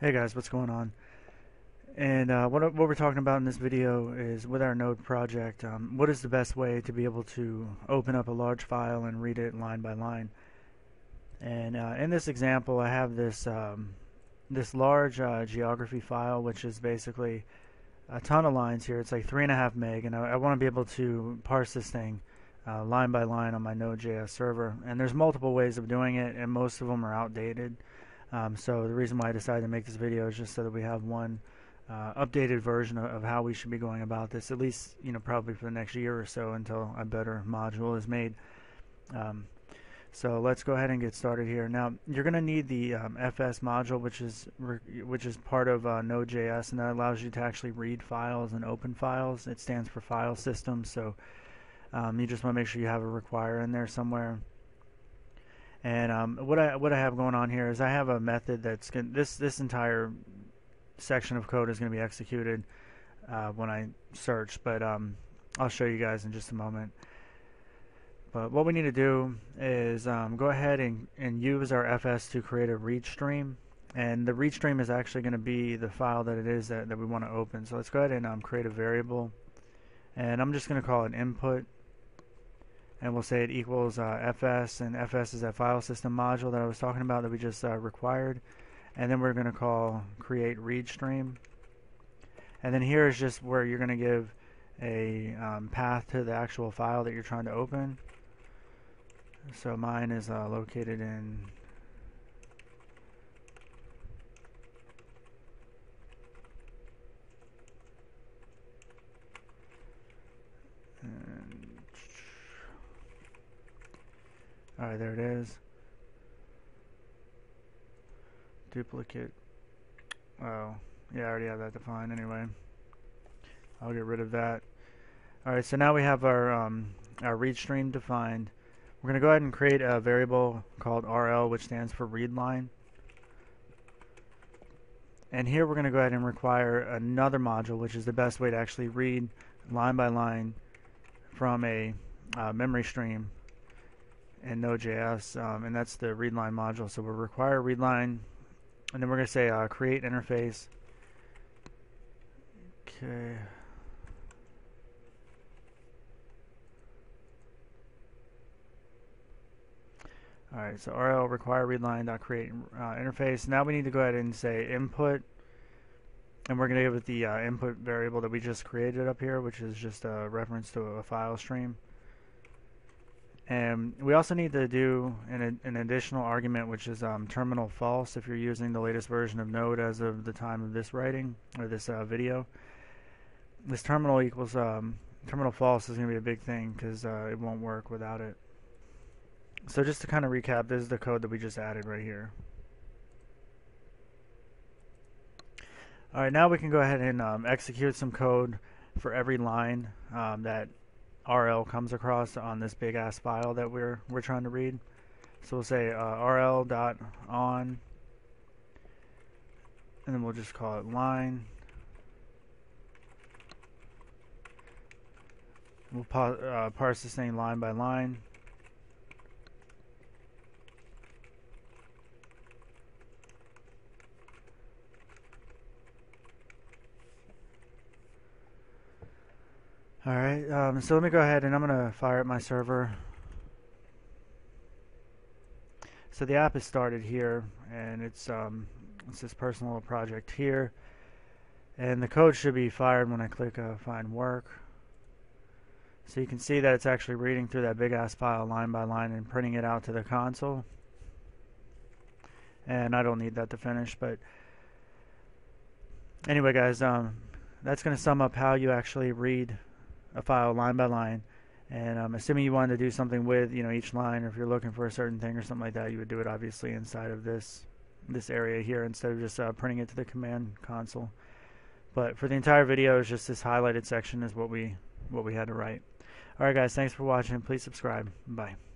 Hey guys, what's going on? And uh, what, what we're talking about in this video is with our node project, um, what is the best way to be able to open up a large file and read it line by line. And uh, in this example, I have this um, this large uh, geography file, which is basically a ton of lines here. It's like three and a half meg, and I, I want to be able to parse this thing uh, line by line on my Node.js server. And there's multiple ways of doing it, and most of them are outdated. Um, so the reason why I decided to make this video is just so that we have one uh, updated version of, of, how we should be going about this, at least you know probably for the next year or so until a better module is made. Um, so let's go ahead and get started here. Now you're going to need the um, FS module, which is which is part of uh, Node.js, and that allows you to actually read files and open files. It stands for file system, so um, you just want to make sure you have a require in there somewhere. And um, what I what I have going on here is I have a method that's going this this entire section of code is going to be executed uh, when I search, but um, I'll show you guys in just a moment. But what we need to do is um, go ahead and, and use our FS to create a read stream. And the read stream is actually going to be the file that it is that, that we want to open. So let's go ahead and um, create a variable. And I'm just going to call it input and we'll say it equals uh, fs and fs is that file system module that I was talking about that we just uh, required. And then we're going to call create read stream. And then here is just where you're going to give a um, path to the actual file that you're trying to open. So mine is uh, located in Alright, there it is. Duplicate. Oh, yeah, I already have that defined anyway. I'll get rid of that. Alright, so now we have our, um, our read stream defined. We're going to go ahead and create a variable called RL, which stands for read line. And here we're going to go ahead and require another module, which is the best way to actually read line by line from a uh, memory stream in Node.js, um, and that's the readline module. So we'll require readline, and then we're going to say uh, create interface. Okay. Alright, so RL require readline dot create uh, interface. Now we need to go ahead and say input, and we're going to give it the uh, input variable that we just created up here, which is just a reference to a file stream. And we also need to do an, an additional argument, which is um, terminal false if you're using the latest version of Node as of the time of this writing or this uh, video. This terminal equals um, terminal false is going to be a big thing because uh, it won't work without it. So just to kind of recap, this is the code that we just added right here. Alright, now we can go ahead and um, execute some code for every line um, that RL comes across on this big ass file that we're we're trying to read. So we'll say uh, RL dot on, and then we'll just call it line. We'll uh, parse this thing line by line. Alright, um, so let me go ahead and I'm going to fire up my server. So the app is started here, and it's, um, it's this personal project here. And the code should be fired when I click uh, Find Work. So you can see that it's actually reading through that big ass file line by line and printing it out to the console. And I don't need that to finish, but anyway guys, um, that's going to sum up how you actually read a file line by line. And um, assuming you wanted to do something with you know each line, or if you're looking for a certain thing or something like that, you would do it obviously inside of this this area here instead of just uh, printing it to the command console. But for the entire video, it's just this highlighted section is what we what we had to write. All right, guys, thanks for watching. Please subscribe. Bye.